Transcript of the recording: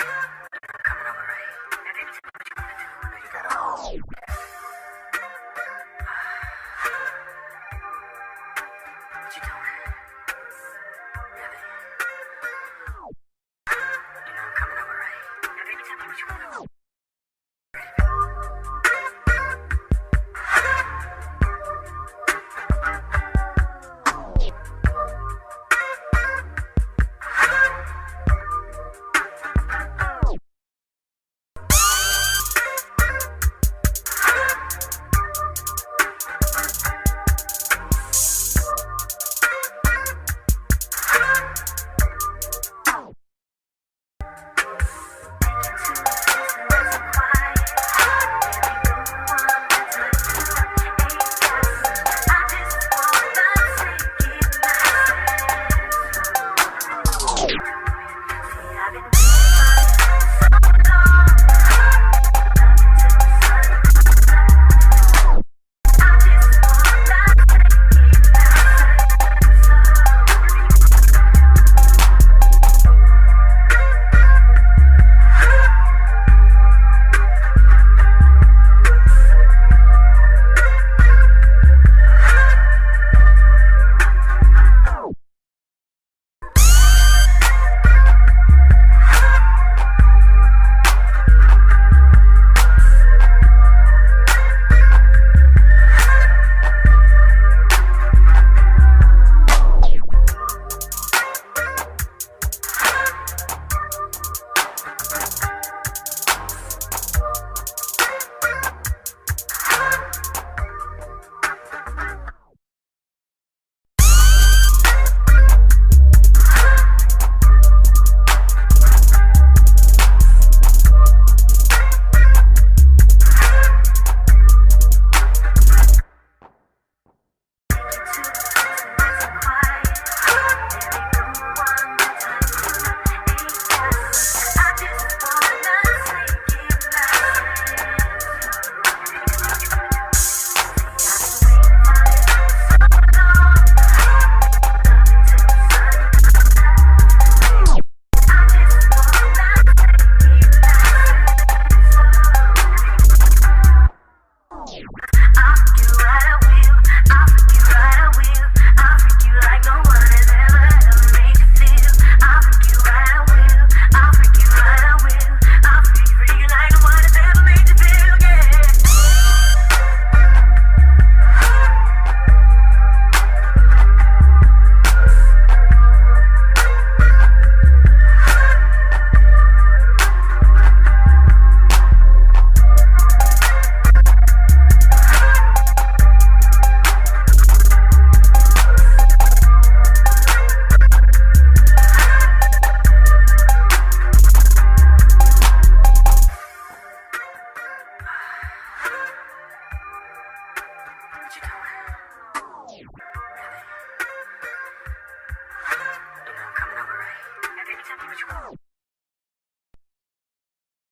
Yeah.